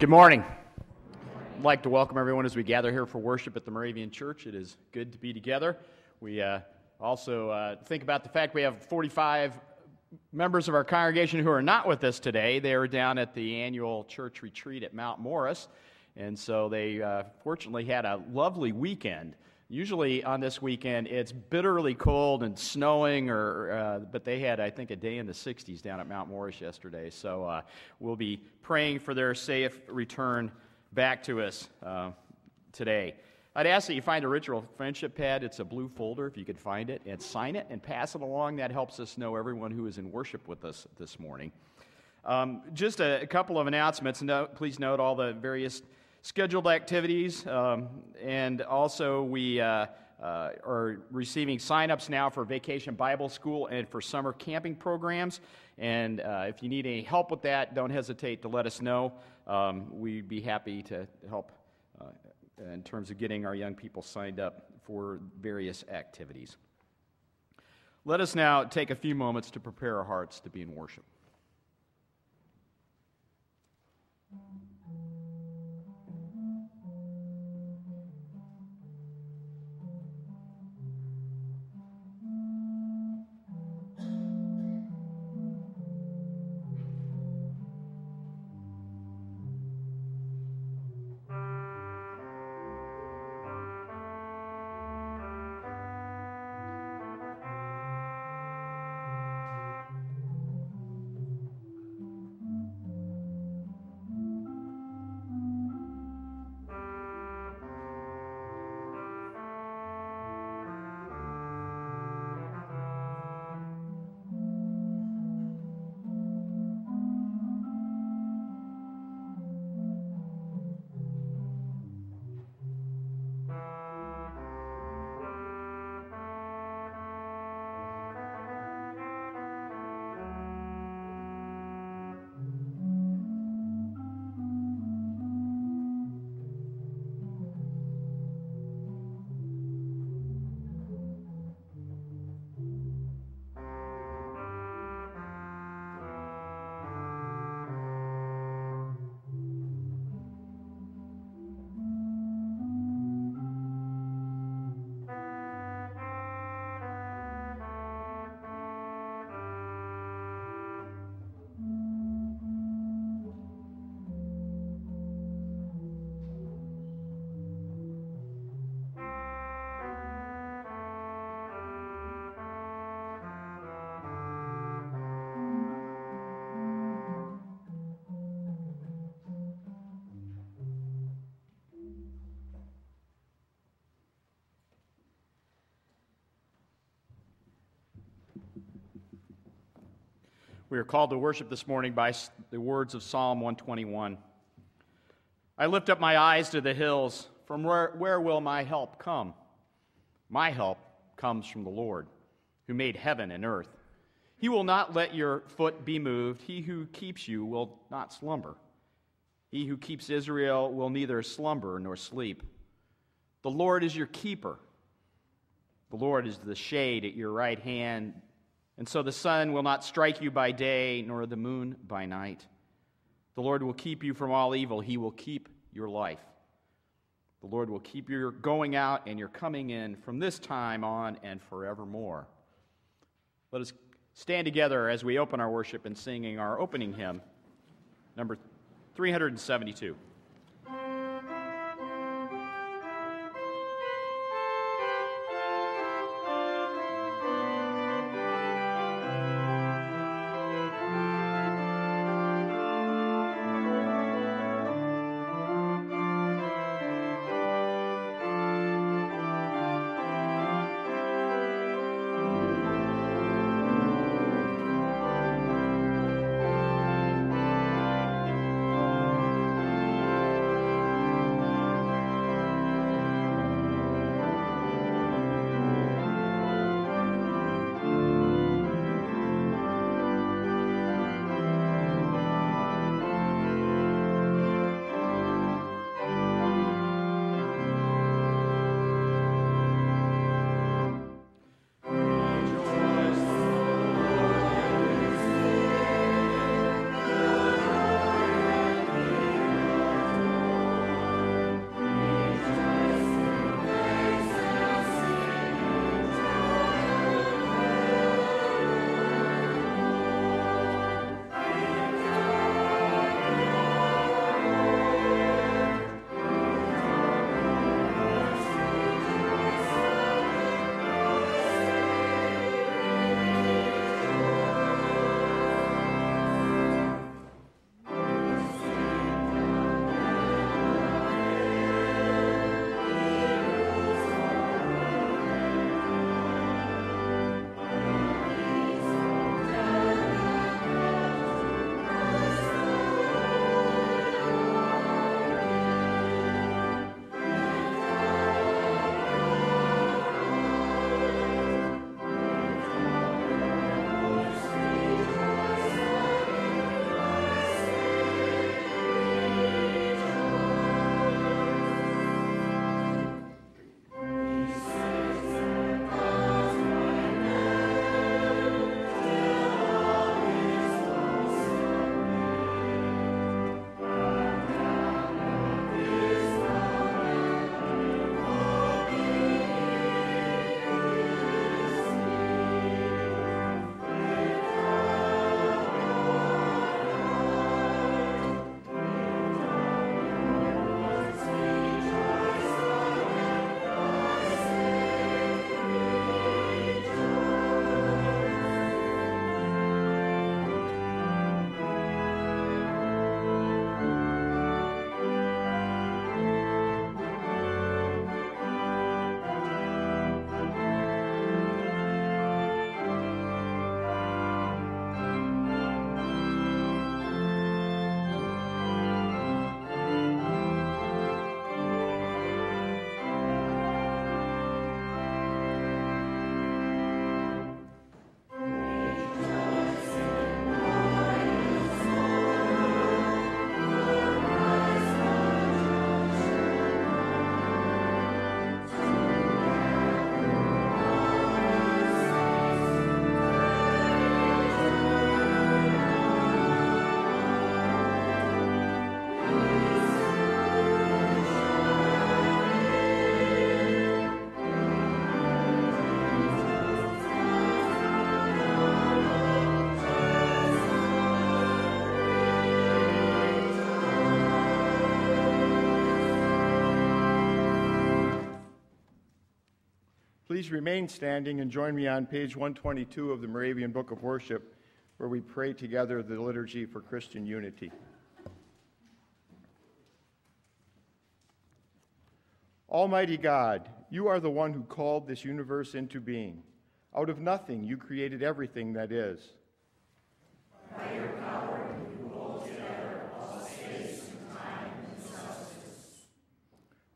Good morning. I'd like to welcome everyone as we gather here for worship at the Moravian Church. It is good to be together. We uh, also uh, think about the fact we have 45 members of our congregation who are not with us today. They are down at the annual church retreat at Mount Morris, and so they uh, fortunately had a lovely weekend. Usually on this weekend, it's bitterly cold and snowing, or, uh, but they had, I think, a day in the 60s down at Mount Morris yesterday. So uh, we'll be praying for their safe return back to us uh, today. I'd ask that you find a ritual friendship pad. It's a blue folder if you could find it, and sign it and pass it along. That helps us know everyone who is in worship with us this morning. Um, just a, a, couple of announcements. Note, please note all the various scheduled activities, um, and also we uh, uh, are receiving signups now for Vacation Bible School and for summer camping programs. And uh, if you need any help with that, don't hesitate to let us know. Um, we'd be happy to help uh, in terms of getting our young people signed up for various activities. Let us now take a few moments to prepare our hearts to be in worship. We are called to worship this morning by the words of Psalm 121. I lift up my eyes to the hills. From where, where will my help come? My help comes from the Lord, who made heaven and earth. He will not let your foot be moved. He who keeps you will not slumber. He who keeps Israel will neither slumber nor sleep. The Lord is your keeper. The Lord is the shade at your right hand. And so the sun will not strike you by day, nor the moon by night. The Lord will keep you from all evil. He will keep your life. The Lord will keep your going out and your coming in from this time on and forevermore. Let us stand together as we open our worship and singing our opening hymn, number 372. Remain standing and join me on page 122 of the Moravian Book of Worship, where we pray together the Liturgy for Christian Unity. Almighty God, you are the one who called this universe into being. Out of nothing, you created everything that is. By your power, you hold together all space and time and substance.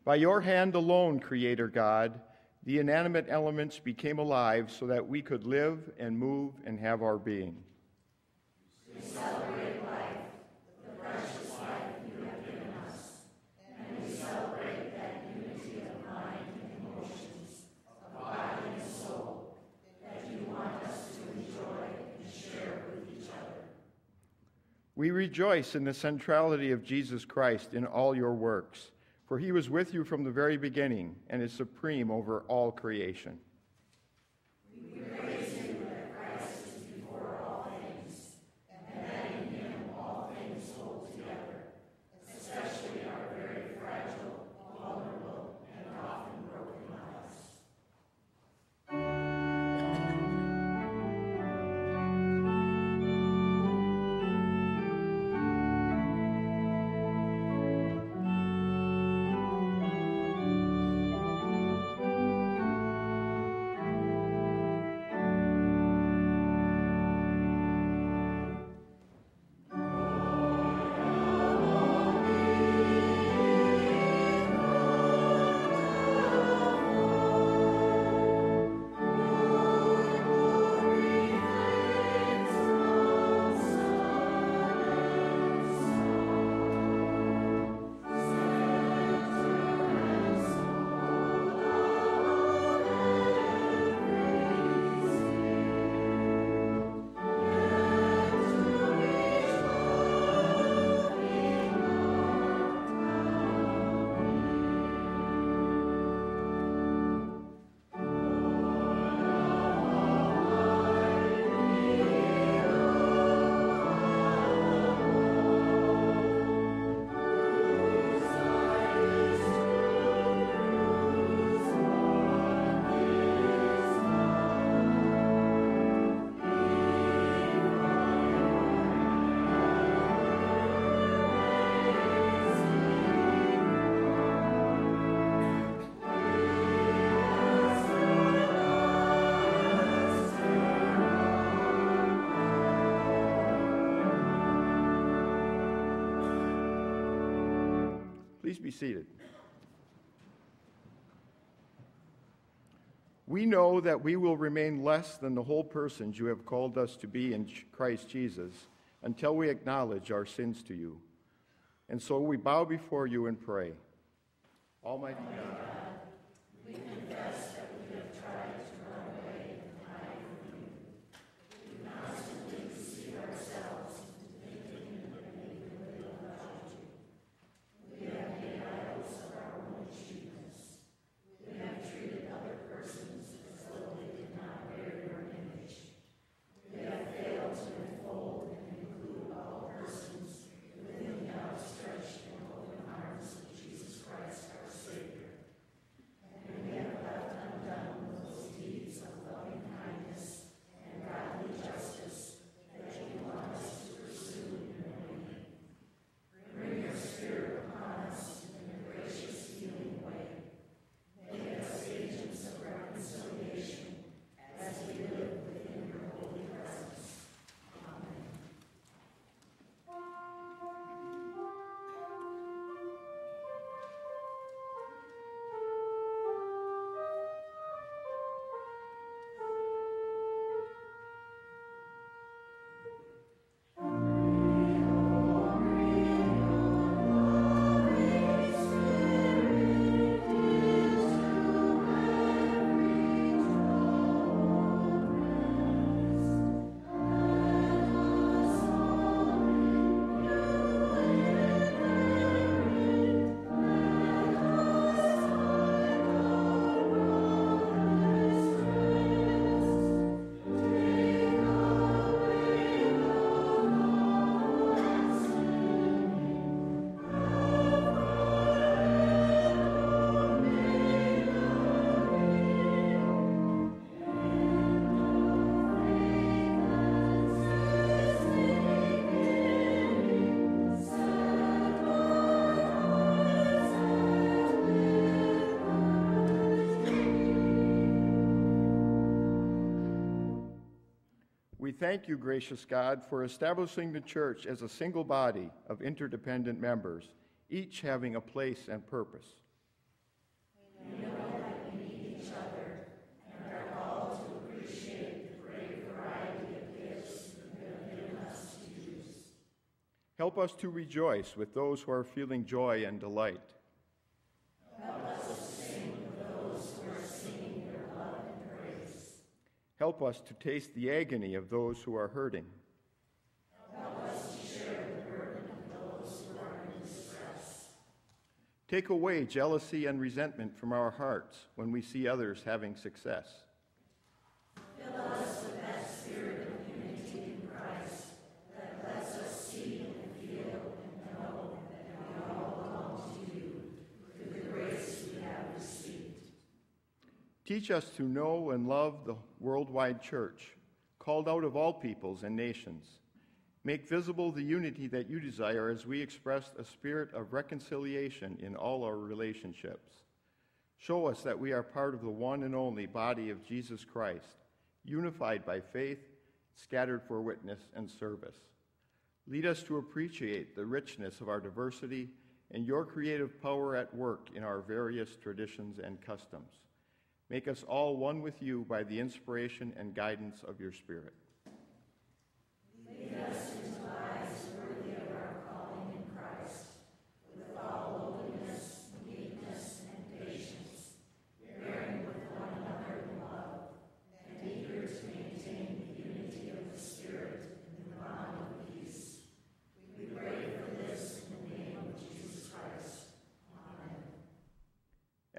By your hand alone, Creator God, the inanimate elements became alive so that we could live and move and have our being. We celebrate life, the precious life you have given us, and we celebrate that unity of mind and emotions, of body and soul, that you want us to enjoy and share with each other. We rejoice in the centrality of Jesus Christ in all your works for he was with you from the very beginning and is supreme over all creation. Be seated. We know that we will remain less than the whole persons you have called us to be in Christ Jesus until we acknowledge our sins to you. And so we bow before you and pray. Almighty God, thank you, gracious God, for establishing the church as a single body of interdependent members, each having a place and purpose. Help us to rejoice with those who are feeling joy and delight. Help us to taste the agony of those who are hurting. Help us to share the burden of those who are in distress. Take away jealousy and resentment from our hearts when we see others having success. Teach us to know and love the worldwide church, called out of all peoples and nations. Make visible the unity that you desire as we express a spirit of reconciliation in all our relationships. Show us that we are part of the one and only body of Jesus Christ, unified by faith, scattered for witness and service. Lead us to appreciate the richness of our diversity and your creative power at work in our various traditions and customs. Make us all one with you by the inspiration and guidance of your Spirit.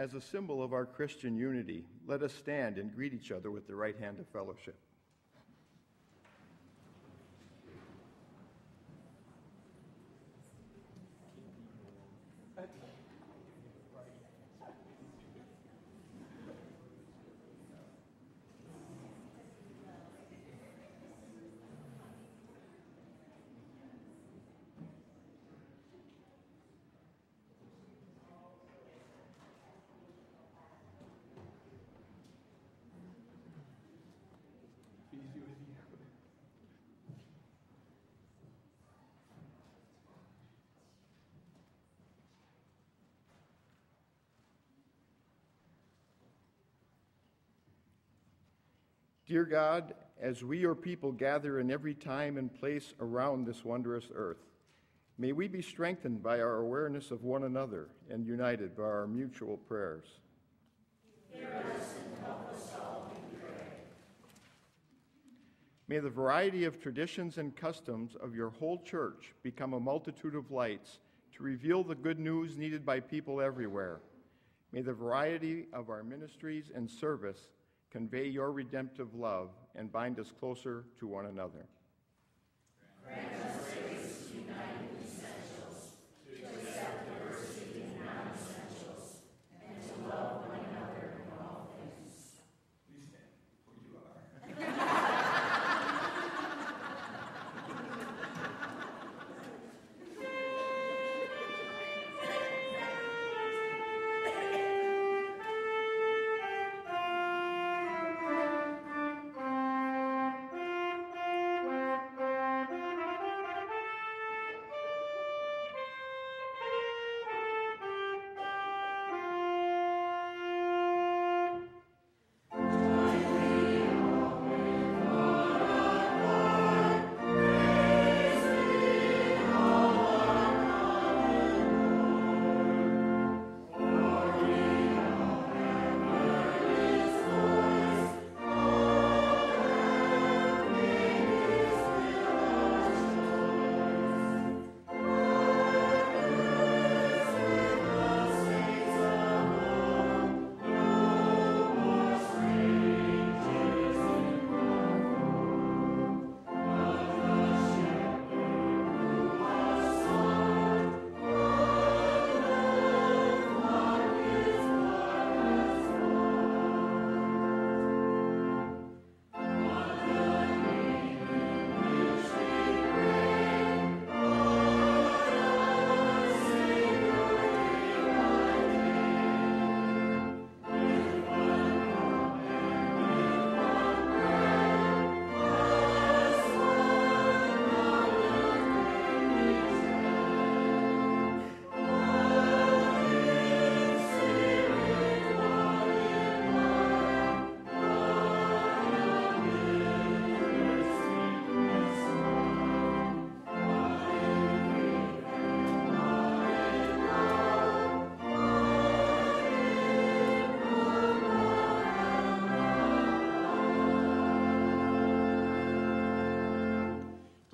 As a symbol of our Christian unity, let us stand and greet each other with the right hand of fellowship. Dear God, as we, your people, gather in every time and place around this wondrous earth, may we be strengthened by our awareness of one another and united by our mutual prayers. May the variety of traditions and customs of your whole church become a multitude of lights to reveal the good news needed by people everywhere. May the variety of our ministries and service convey your redemptive love and bind us closer to one another.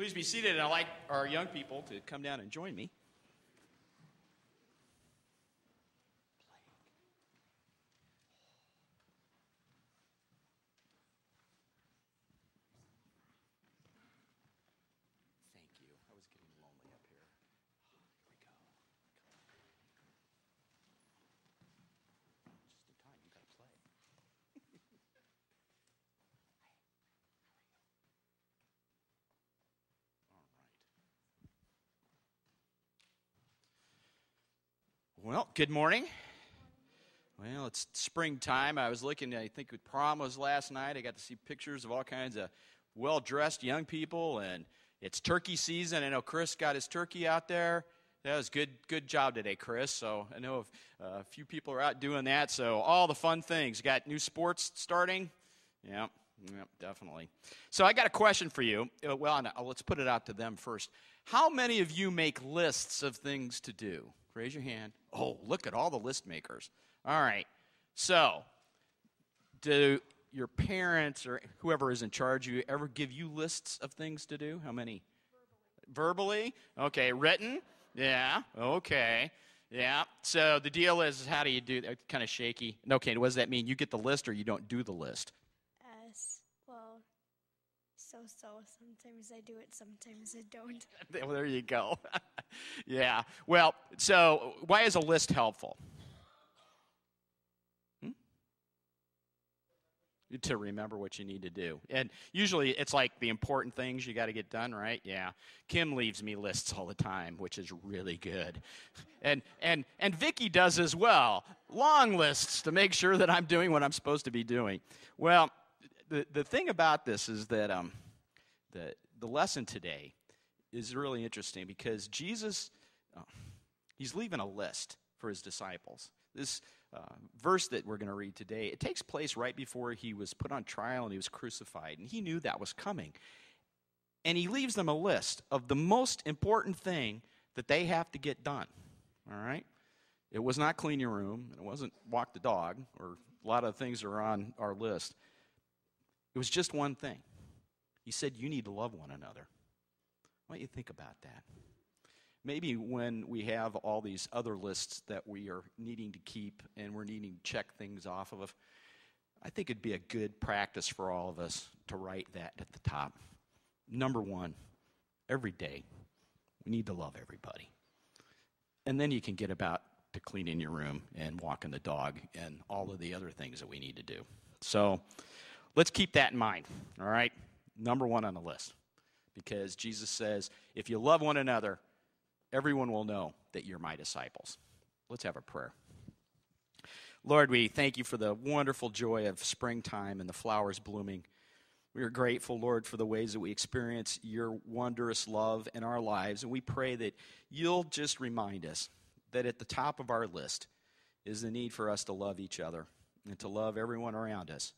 Please be seated, and I'd like our young people to come down and join me. Thank you. I was getting lonely up here. Here we go. Just in time. You got to play. Well, good morning. Well, it's springtime. I was looking, I think prom was last night. I got to see pictures of all kinds of well dressed young people, and it's turkey season. I know Chris got his turkey out there. That was good, good job today, Chris. So I know uh, a few people are out doing that. So all the fun things. Got new sports starting. Yeah, yeah, definitely. So I got a question for you. Uh, well, let's put it out to them first. How many of you make lists of things to do? Raise your hand. Oh, look at all the list makers. All right. So, do your parents or whoever is in charge you ever give you lists of things to do? How many? Verbally? Verbally? Okay. Written? Yeah. Okay. Yeah. So the deal is, how do you do that? Kind of shaky. Okay. What does that mean? You get the list or you don't do the list? S. Well, so so. Sometimes I do it, sometimes I don't. well, there you go. yeah. Well, so why is a list helpful? to remember what you need to do. And usually it's like the important things you got to get done, right? Yeah. Kim leaves me lists all the time, which is really good. And and and Vicky does as well. Long lists to make sure that I'm doing what I'm supposed to be doing. Well, the the thing about this is that um the the lesson today is really interesting because Jesus uh, he's leaving a list for his disciples. This uh, verse that we're going to read today, it takes place right before he was put on trial and he was crucified. And he knew that was coming. And he leaves them a list of the most important thing that they have to get done. All right? It was not clean your room, and it wasn't walk the dog, or a lot of things are on our list. It was just one thing. He said, You need to love one another. Why don't you think about that? maybe when we have all these other lists that we are needing to keep and we're needing to check things off of, I think it'd be a good practice for all of us to write that at the top. Number one, every day, we need to love everybody. And then you can get about to cleaning your room and walking the dog and all of the other things that we need to do. So let's keep that in mind, all right? Number one on the list. Because Jesus says, if you love one another, everyone will know that you're my disciples. Let's have a prayer. Lord, we thank you for the wonderful joy of springtime and the flowers blooming. We are grateful, Lord, for the ways that we experience your wondrous love in our lives. And we pray that you'll just remind us that at the top of our list is the need for us to love each other and to love everyone around us.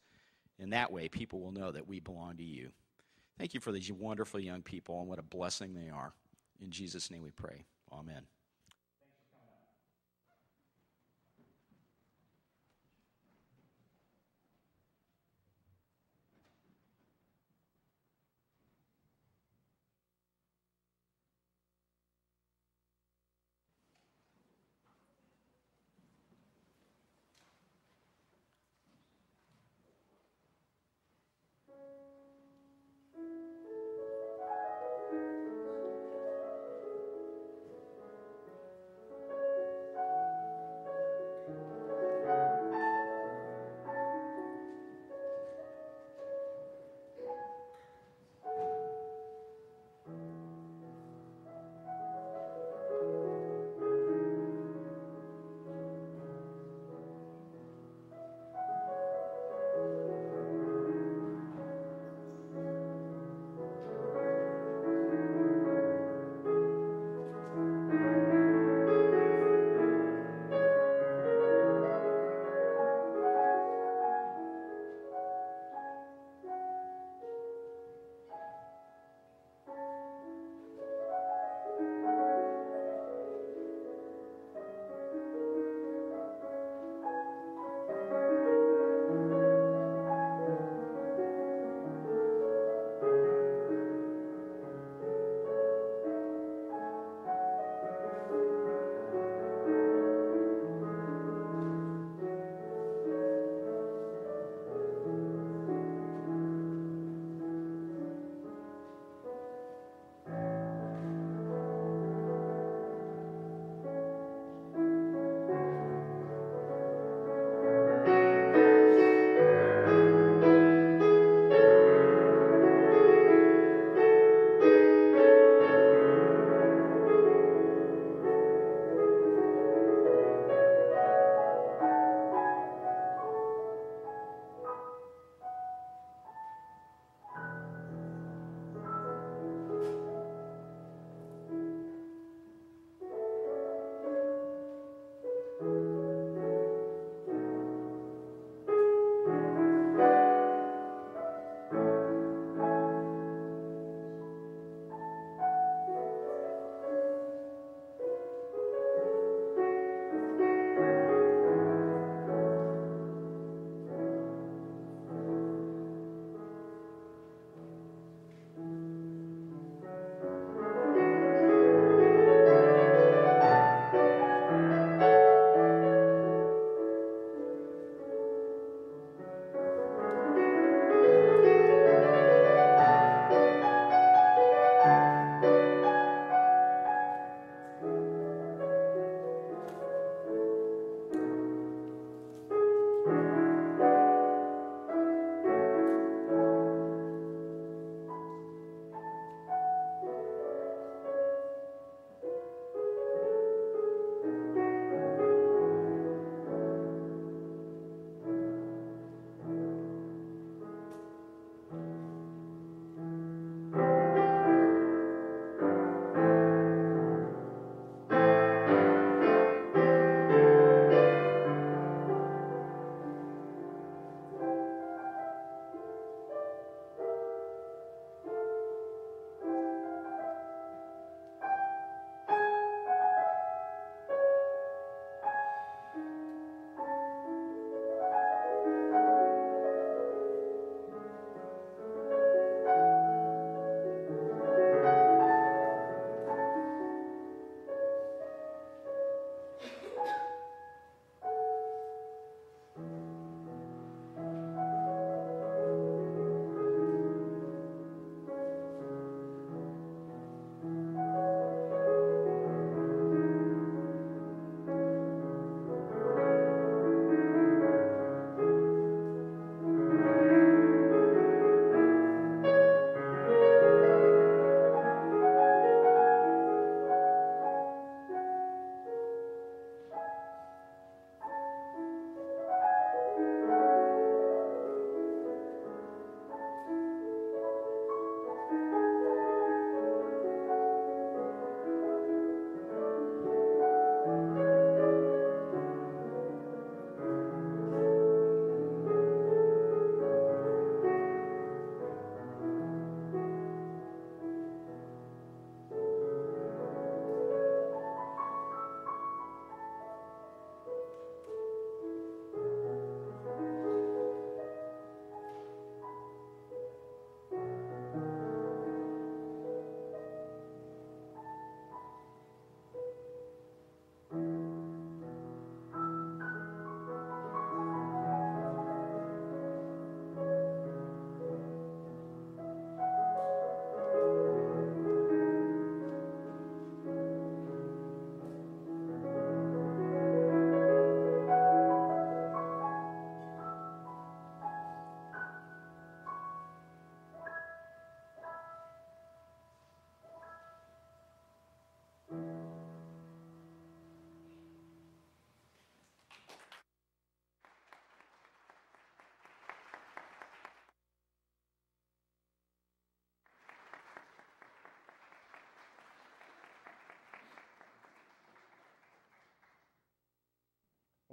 And that way, people will know that we belong to you. Thank you for these wonderful young people and what a blessing they are. In Jesus' name we pray. Amen.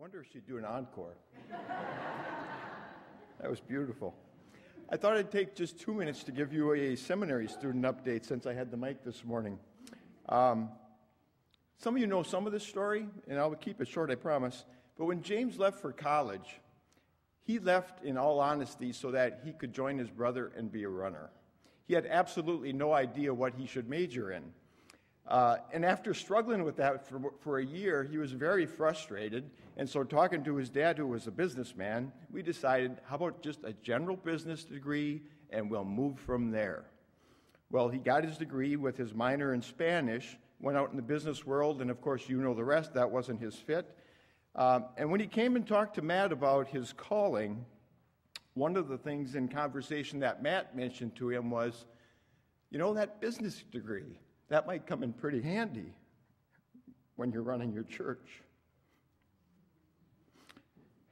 Wonder if she'd do an encore. that was beautiful. I thought I'd take just two minutes to give you a seminary student update since I had the mic this morning. Um, some of you know some of this story, and I'll keep it short, I promise. But when James left for college, he left in all honesty so that he could join his brother and be a runner. He had absolutely no idea what he should major in. Uh, and after struggling with that for, for a year, he was very frustrated. And so, talking to his dad, who was a businessman, we decided how about just a general business degree and we'll move from there. Well, he got his degree with his minor in Spanish, went out in the business world, and of course, you know the rest, that wasn't his fit. Um, and when he came and talked to Matt about his calling, one of the things in conversation that Matt mentioned to him was, you know, that business degree, that might come in pretty handy when you're running your church.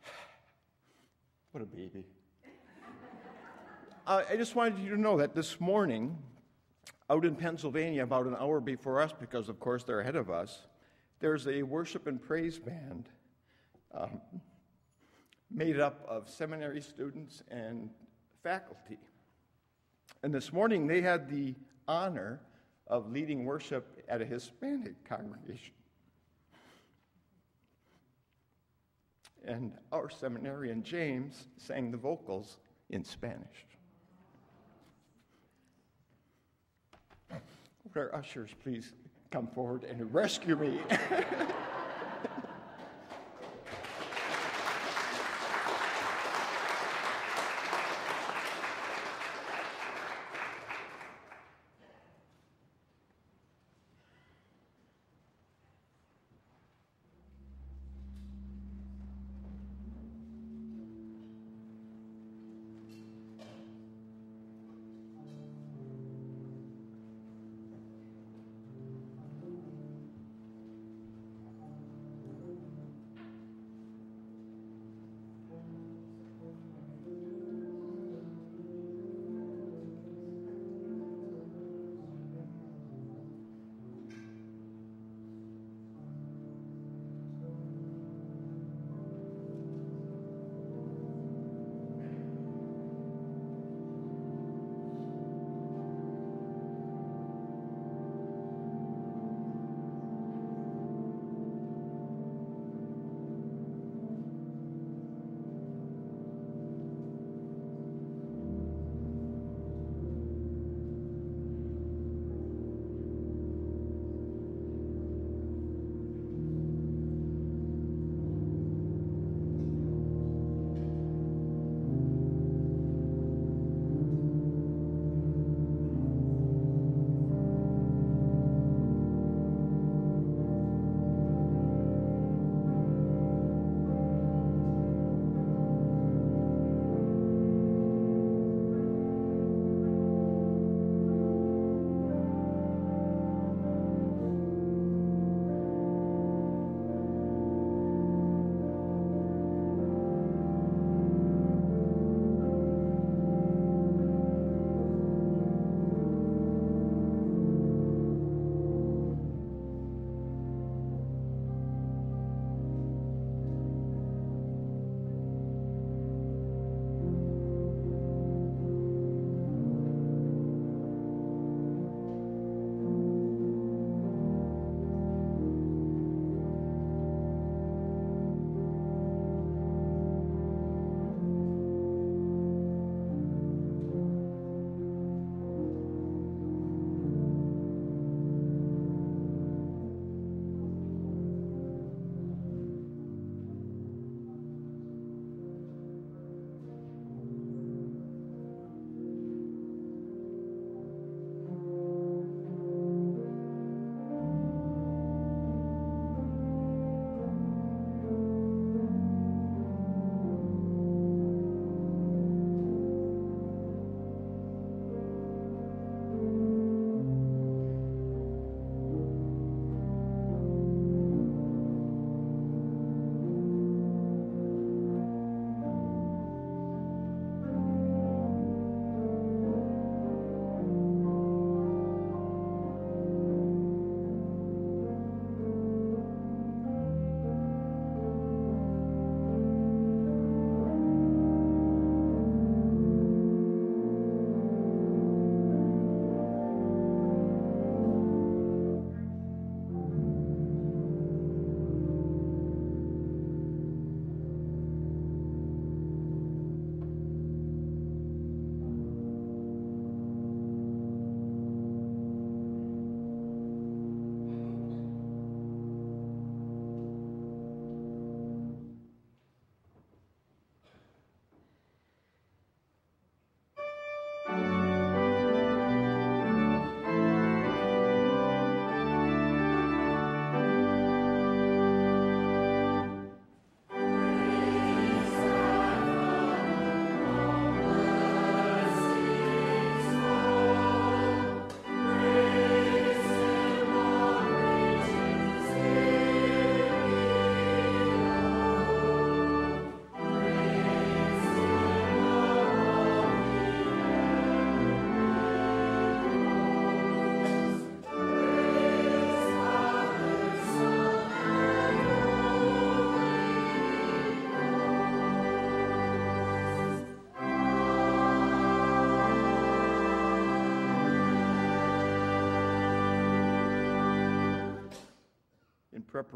What a baby. uh, I just wanted you to know that this morning, out in Pennsylvania, about an hour before us, because of course they're ahead of us, there's a worship and praise band um, made up of seminary students and faculty. And this morning they had the honor of leading worship at a Hispanic congregation. And our seminarian James sang the vocals in Spanish. Would our ushers please come forward and rescue me?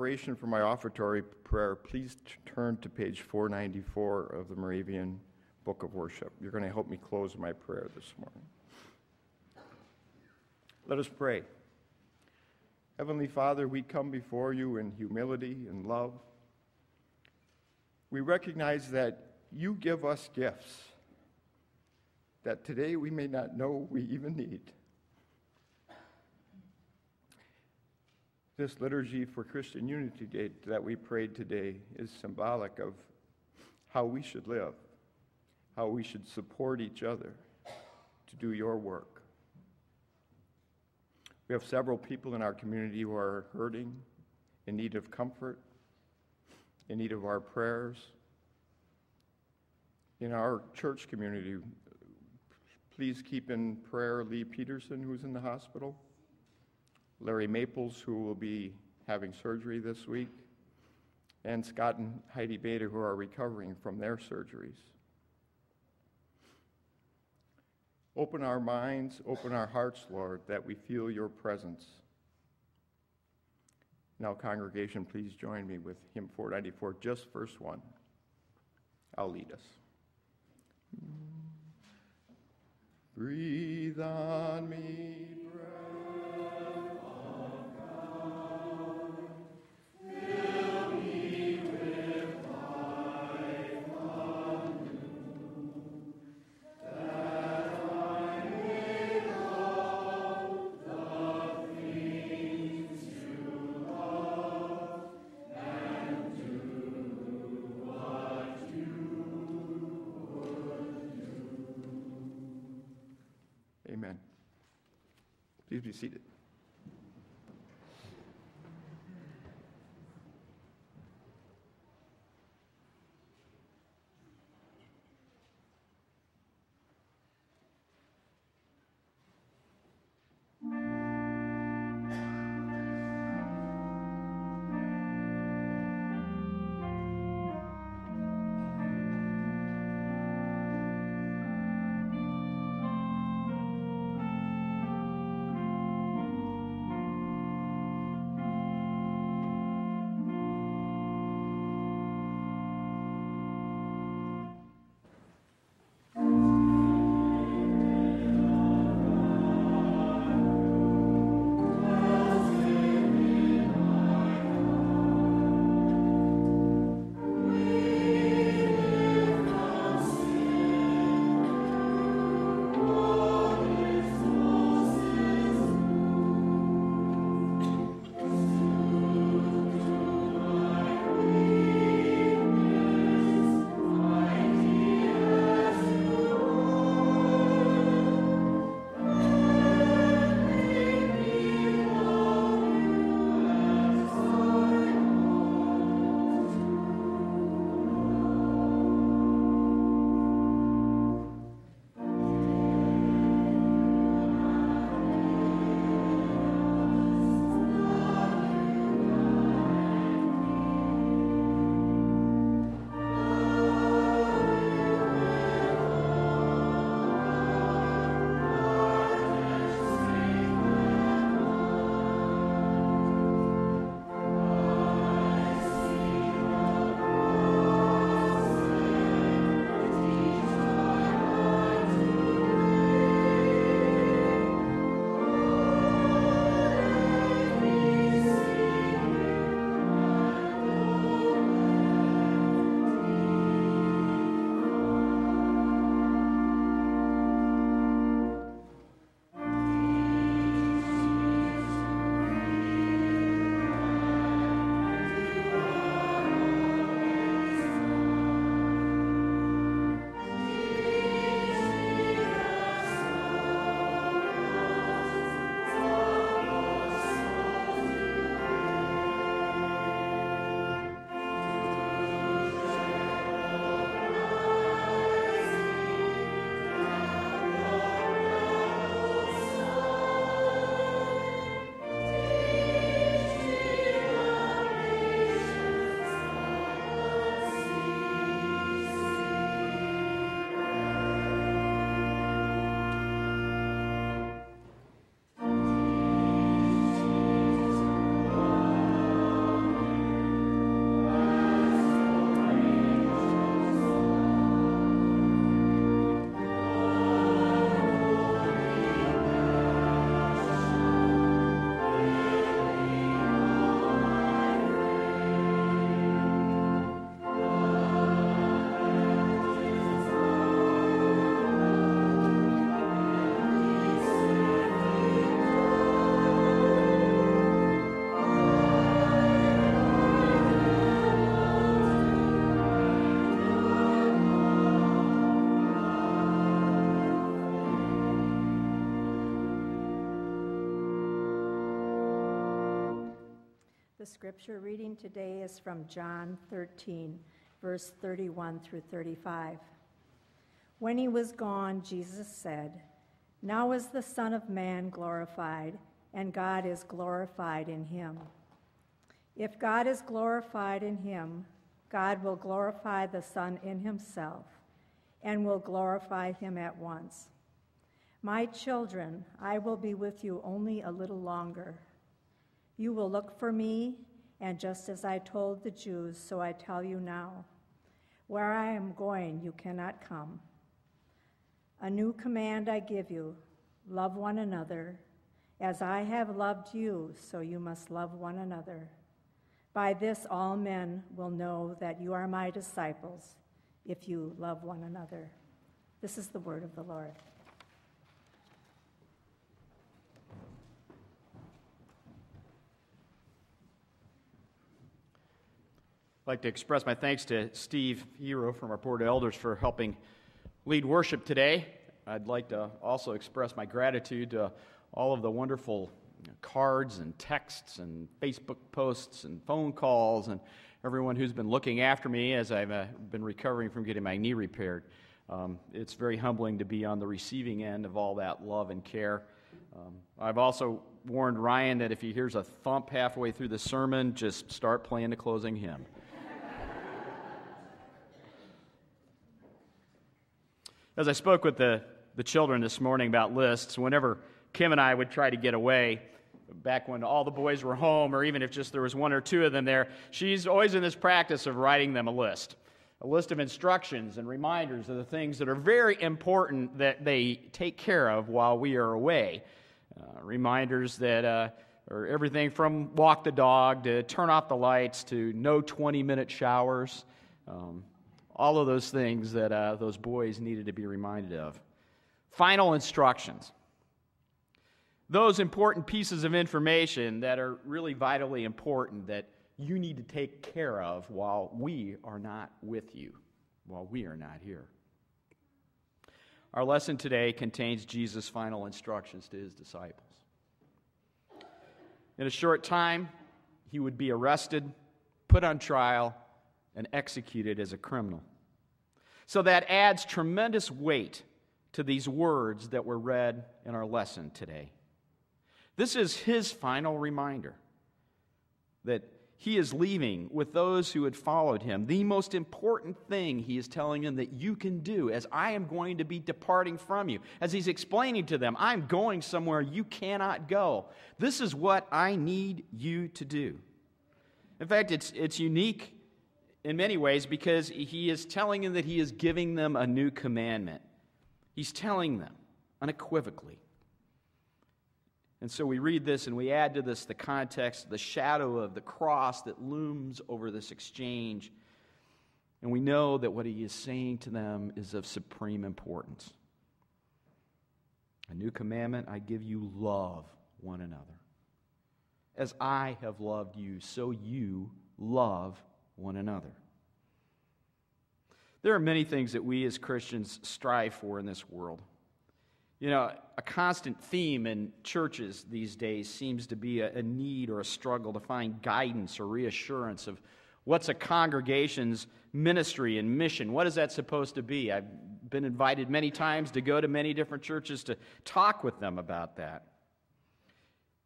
preparation for my offertory prayer, please turn to page 494 of the Moravian Book of Worship. You're going to help me close my prayer this morning. Let us pray. Heavenly Father, we come before you in humility and love. We recognize that you give us gifts that today we may not know we even need. This liturgy for Christian Unity Day that we prayed today is symbolic of how we should live, how we should support each other to do your work. We have several people in our community who are hurting, in need of comfort, in need of our prayers. In our church community, please keep in prayer Lee Peterson, who's in the hospital, Larry Maples, who will be having surgery this week, and Scott and Heidi Bader, who are recovering from their surgeries. Open our minds, open our hearts, Lord, that we feel your presence. Now, congregation, please join me with hymn 494, just verse 1. I'll lead us. Breathe on me, scripture reading today is from John 13, verse 31 through 35. When he was gone, Jesus said, Now is the Son of Man glorified, and God is glorified in him. If God is glorified in him, God will glorify the Son in himself, and will glorify him at once. My children, I will be with you only a little longer. You will look for me, and just as I told the Jews, so I tell you now where I am going, you cannot come. A new command I give you love one another. As I have loved you, so you must love one another. By this, all men will know that you are my disciples if you love one another. This is the word of the Lord. I'd like to express my thanks to Steve Hero from our Board of Elders for helping lead worship today. I'd like to also express my gratitude to all of the wonderful cards and texts and Facebook posts and phone calls and everyone who's been looking after me as I've uh, been recovering from getting my knee repaired. Um, it's very humbling to be on the receiving end of all that love and care. Um, I've also warned Ryan that if he hears a thump halfway through the sermon, just start playing the closing hymn. As I spoke with the, the children this morning about lists, whenever Kim and I would try to get away, back when all the boys were home, or even if just there was one or two of them there, she's always in this practice of writing them a list. A list of instructions and reminders of the things that are very important that they take care of while we are away. Uh, reminders that uh, are everything from walk the dog to turn off the lights to no 20 minute showers. Um, all of those things that uh, those boys needed to be reminded of. Final instructions. Those important pieces of information that are really vitally important that you need to take care of while we are not with you, while we are not here. Our lesson today contains Jesus' final instructions to his disciples. In a short time, he would be arrested, put on trial, and executed as a criminal. So that adds tremendous weight to these words that were read in our lesson today. This is his final reminder that he is leaving with those who had followed him. The most important thing he is telling them that you can do as I am going to be departing from you. As he's explaining to them, I'm going somewhere you cannot go. This is what I need you to do. In fact, it's, it's unique in many ways because he is telling them that he is giving them a new commandment. He's telling them unequivocally. And so we read this and we add to this the context, the shadow of the cross that looms over this exchange. And we know that what he is saying to them is of supreme importance. A new commandment I give you love one another. As I have loved you, so you love one another. There are many things that we as Christians strive for in this world. You know, a constant theme in churches these days seems to be a, a, need or a struggle to find guidance or reassurance of what's a congregation's ministry and mission. What is that supposed to be? I've been invited many times to go to many different churches to talk with them about that.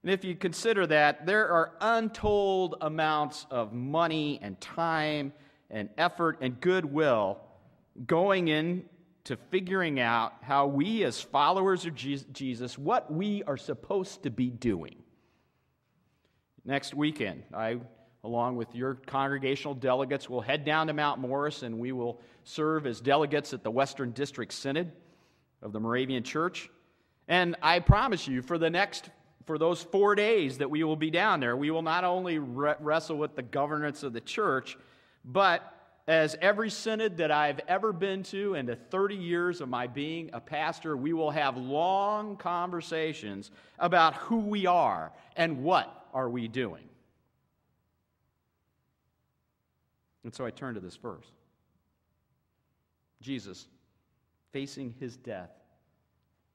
And if you consider that, there are untold amounts of money and time and effort and goodwill going into figuring out how we, as followers of Jesus, what we are supposed to be doing. Next weekend, I, along with your congregational delegates, will head down to Mount Morris and we will serve as delegates at the Western District Synod of the Moravian Church. And I promise you, for the next for those four days that we will be down there, we will not only re- wrestle with the governance of the church, but as every synod that I've ever been to in the 30 years of my being a pastor, we will have long conversations about who we are and what are we doing. And so I turn to this verse. Jesus, facing his death,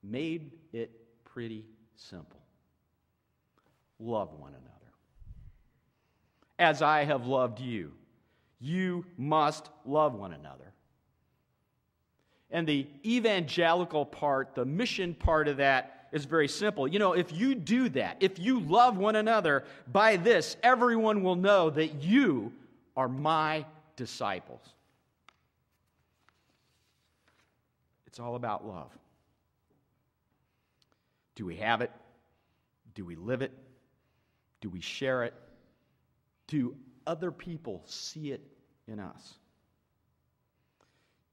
made it pretty simple love one another. as I have loved you. You must love one another. And the evangelical part, the mission part of that, is very simple. You know, if you do that, if you love one another, by this, everyone will know that you are my disciples. It's all about love. Do we have it? Do we live it? Do we share it? Do other people see it in us?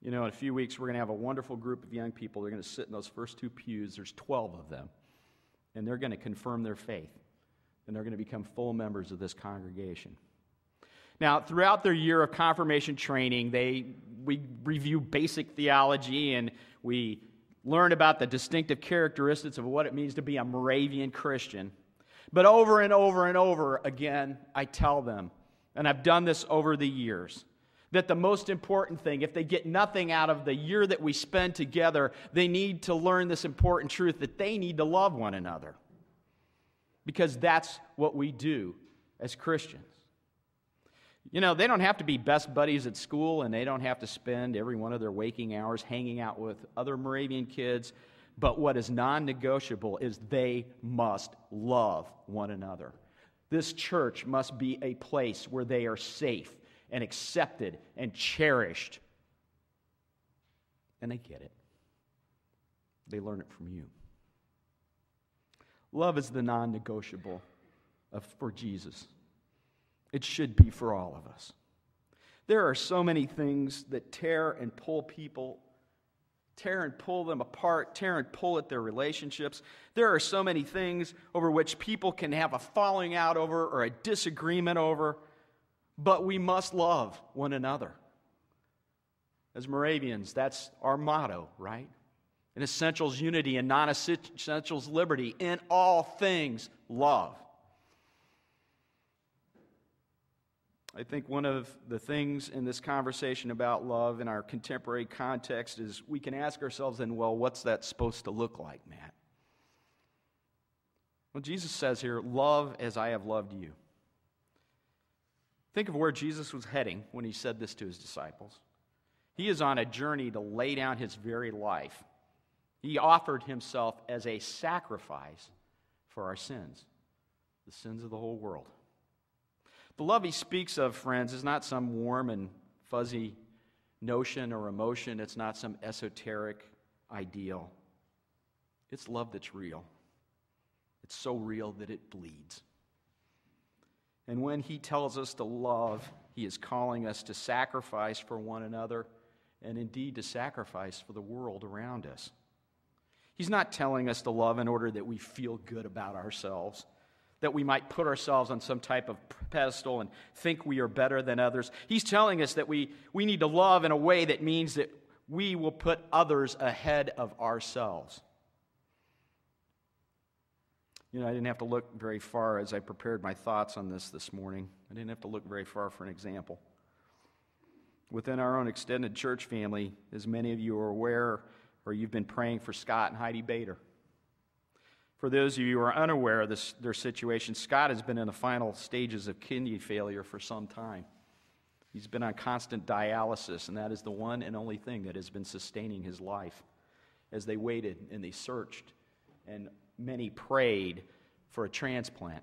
You know, in a few weeks, we're going to have a wonderful group of young people. They're going to sit in those first two pews. There's 12 of them. And they're going to confirm their faith. And they're going to become full members of this congregation. Now, throughout their year of confirmation training, they, we review basic theology and we learn about the distinctive characteristics of what it means to be a Moravian Christian. But over and over and over again, I tell them, and I've done this over the years, that the most important thing, if they get nothing out of the year that we spend together, they need to learn this important truth that they need to love one another. Because that's what we do as Christians. You know, they don't have to be best buddies at school and they don't have to spend every one of their waking hours hanging out with other Moravian kids. But what is non negotiable is they must love one another. This church must be a place where they are safe and accepted and cherished. And they get it, they learn it from you. Love is the non negotiable for Jesus. It should be for all of us. There are so many things that tear and pull people, tear and pull them apart, tear and pull at their relationships. There are so many things over which people can have a falling out over or a disagreement over, but we must love one another. As Moravians, that's our motto, right? In essentials, unity, and non essentials, liberty. In all things, love. I think one of the things in this conversation about love in our contemporary context is we can ask ourselves then, well, what's that supposed to look like, Matt? Well, Jesus says here, love as I have loved you. Think of where Jesus was heading when he said this to his disciples. He is on a journey to lay down his very life. He offered himself as a sacrifice for our sins, the sins of the whole world. The love he speaks of, friends, is not some warm and fuzzy notion or emotion. It's not some esoteric ideal. It's love that's real. It's so real that it bleeds. And when he tells us to love, he is calling us to sacrifice for one another and indeed to sacrifice for the world around us. He's not telling us to love in order that we feel good about ourselves that we might put ourselves on some type of pedestal and think we are better than others. He's telling us that we, we need to love in a way that means that we will put others ahead of ourselves. You know, I didn't have to look very far as I prepared my thoughts on this this morning. I didn't have to look very far for an example. Within our own extended church family, as many of you are aware, or you've been praying for Scott and Heidi Bader. For those of you who are unaware of this, their situation, Scott has been in the final stages of kidney failure for some time. He's been on constant dialysis, and that is the one and only thing that has been sustaining his life. As they waited and they searched, and many prayed for a transplant.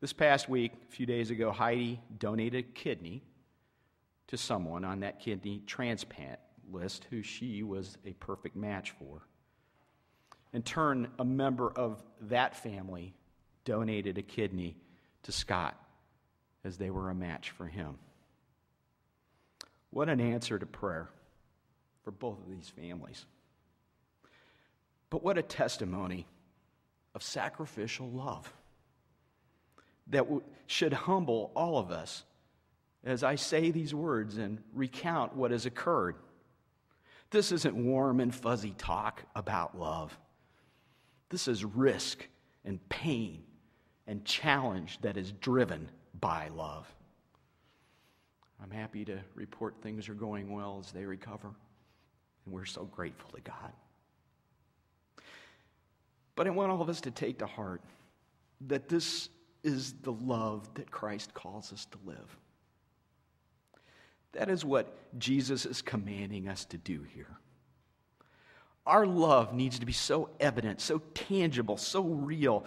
This past week, a few days ago, Heidi donated a kidney to someone on that kidney transplant list who she was a perfect match for. In turn, a member of that family donated a kidney to Scott as they were a match for him. What an answer to prayer for both of these families. But what a testimony of sacrificial love that should humble all of us as I say these words and recount what has occurred. This isn't warm and fuzzy talk about love. This is risk and pain and challenge that is driven by love. I'm happy to report things are going well as they recover, and we're so grateful to God. But I want all of us to take to heart that this is the love that Christ calls us to live. That is what Jesus is commanding us to do here. Our love needs to be so evident, so tangible, so real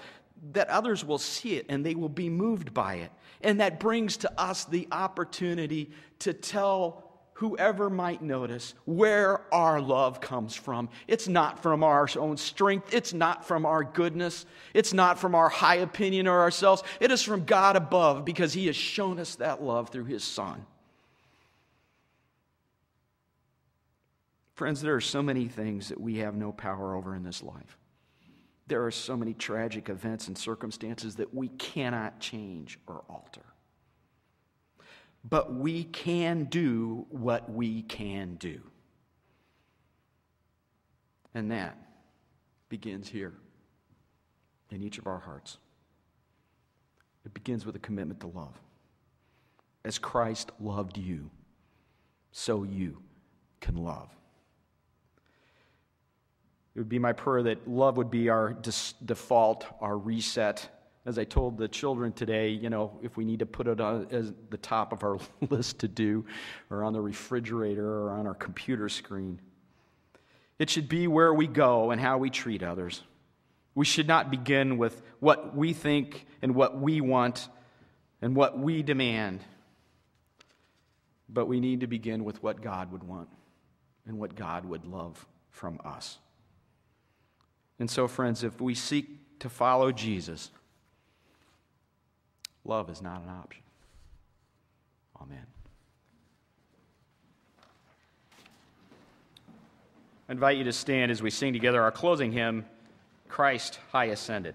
that others will see it and they will be moved by it. And that brings to us the opportunity to tell whoever might notice where our love comes from. It's not from our own strength, it's not from our goodness, it's not from our high opinion of ourselves. It is from God above because He has shown us that love through His Son. Friends, there are so many things that we have no power over in this life. There are so many tragic events and circumstances that we cannot change or alter. But we can do what we can do. And that begins here in each of our hearts. It begins with a commitment to love. As Christ loved you, so you can love. It would be my prayer that love would be our dis- default, our reset. As I told the children today, you know, if we need to put it on as the top of our list to do, or on the refrigerator, or on our computer screen, it should be where we go and how we treat others. We should not begin with what we think and what we want and what we demand, but we need to begin with what God would want and what God would love from us. And so, friends, if we seek to follow Jesus, love is not an option. Amen. I invite you to stand as we sing together our closing hymn, Christ High Ascended.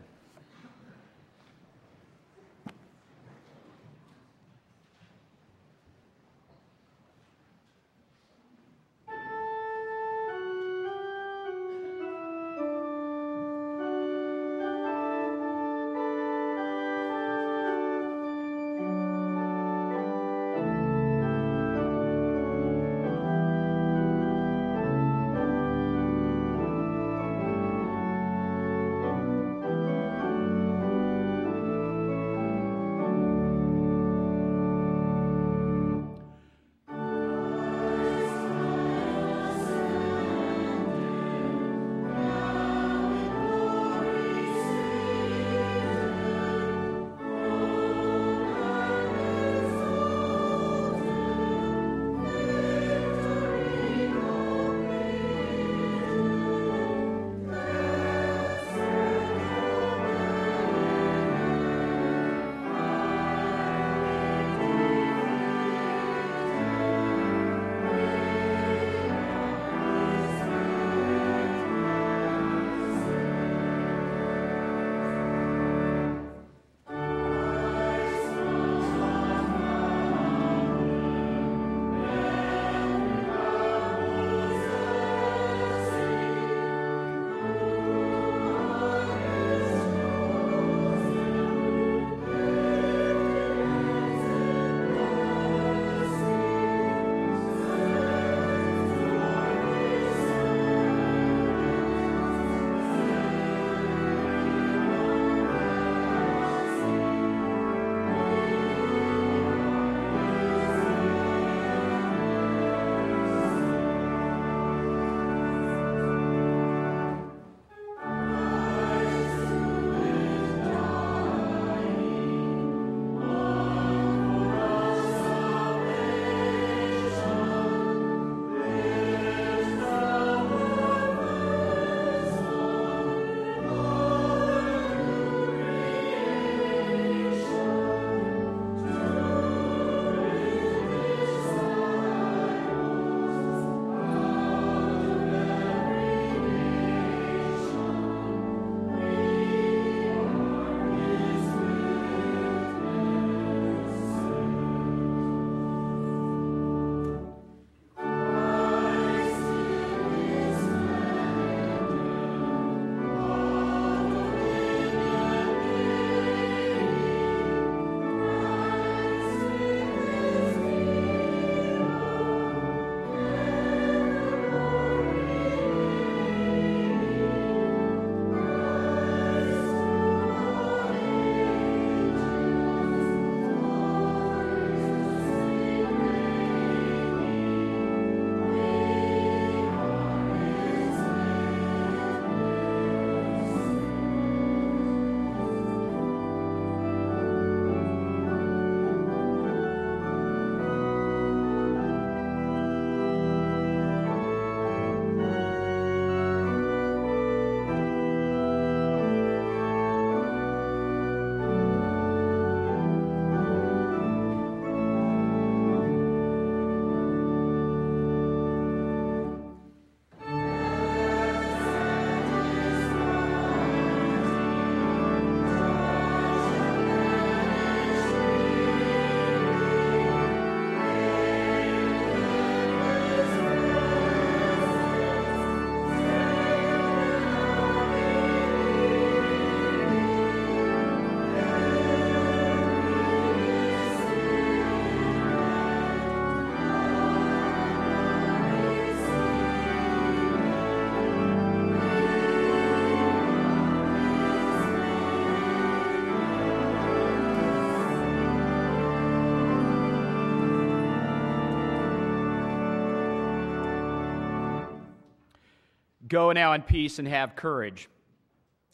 Go now in peace and have courage.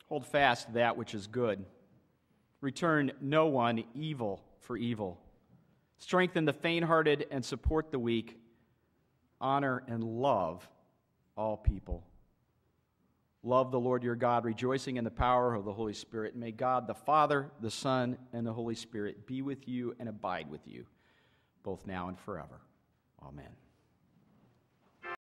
Hold fast to that which is good. Return no one evil for evil. Strengthen the faint hearted and support the weak. Honor and love all people. Love the Lord your God, rejoicing in the power of the Holy Spirit. May God, the Father, the Son, and the Holy Spirit be with you and abide with you, both now and forever. Amen.